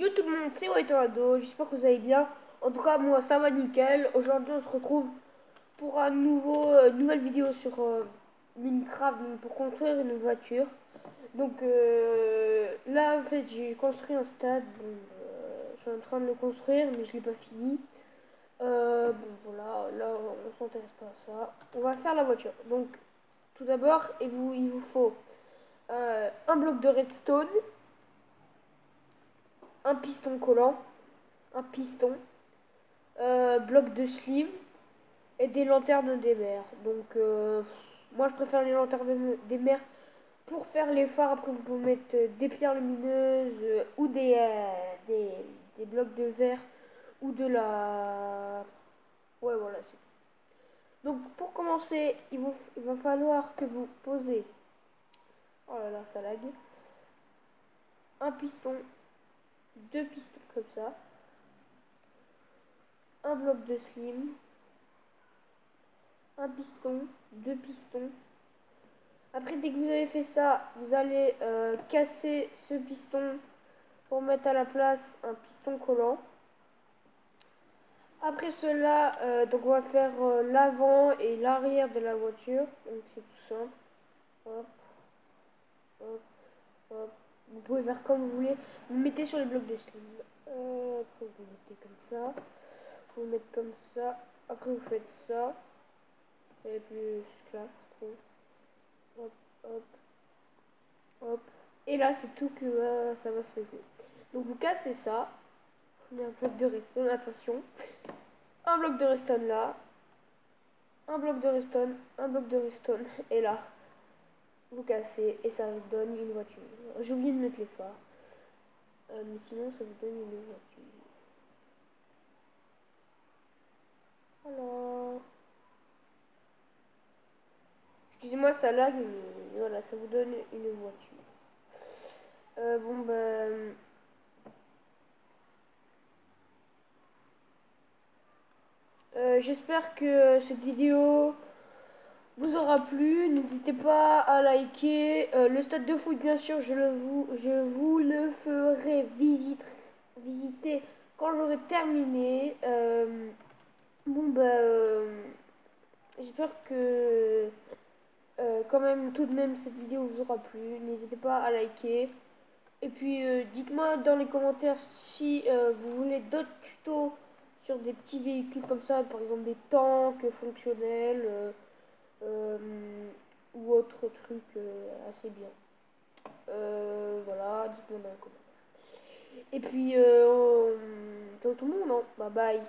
Yo tout le monde, c'est Ado, j'espère que vous allez bien. En tout cas, moi ça va nickel. Aujourd'hui, on se retrouve pour un nouveau, euh, nouvelle vidéo sur euh, Minecraft pour construire une voiture. Donc euh, là, en fait, j'ai construit un stade. je suis en train de le construire, mais je l'ai pas fini. bon, voilà, là, on s'intéresse pas à ça. On va faire la voiture. Donc, tout d'abord, vous, il vous faut un bloc de redstone un piston collant, un piston, euh, bloc de slim et des lanternes des mers. Donc euh, moi je préfère les lanternes des mers pour faire les phares. Après vous pouvez mettre des pierres lumineuses ou des, euh, des, blocs de verre ou de la... Ouais voilà. Donc pour commencer, il, il va falloir que vous posez... Oh là là, ça. Un piston deux pistons comme ça, un bloc de slim, un piston, deux pistons. Après, dès que vous avez fait ça, vous allez euh, casser ce piston pour mettre à la place un piston collant. Après cela, euh, donc on va faire euh, l'avant et l'arrière de la voiture. Donc c'est tout simple. Vous pouvez faire comme vous voulez. Vous mettez sur les blocs de slim. Euh, après vous mettez comme ça. Vous mettez comme ça. Après vous faites ça. Et plus classe. Hop, hop, hop. Et là c'est tout que euh, ça va se jouer. Donc vous cassez ça. Vous mettez un bloc de redstone. Attention. Un bloc de redstone là. Un bloc de redstone. Un bloc de redstone. Et là vous cassez et ça vous donne une voiture. J'ai oublié de mettre les phares. Euh, mais sinon ça vous donne une voiture. Alors... Excusez-moi ça lag mais voilà ça vous donne une voiture. Euh, bon ben... Euh, j'espère que cette vidéo vous aura plu. N'hésitez pas à liker. Euh, le stade de foot, bien sûr, je, le vous, je vous le ferai visiter, visiter quand j'aurai terminé. Euh, bon, bah, euh, j'espère que quand même, tout de même, cette vidéo vous aura plu. N'hésitez pas à liker. Et puis, dites-moi dans les commentaires si vous voulez d'autres tutos sur des petits véhicules comme ça, par exemple des tanks fonctionnels. Euh, ou autre truc euh, assez bien. Euh, voilà, dites-moi dans les commentaires. Et puis, euh, tout le monde, hein. Bye bye.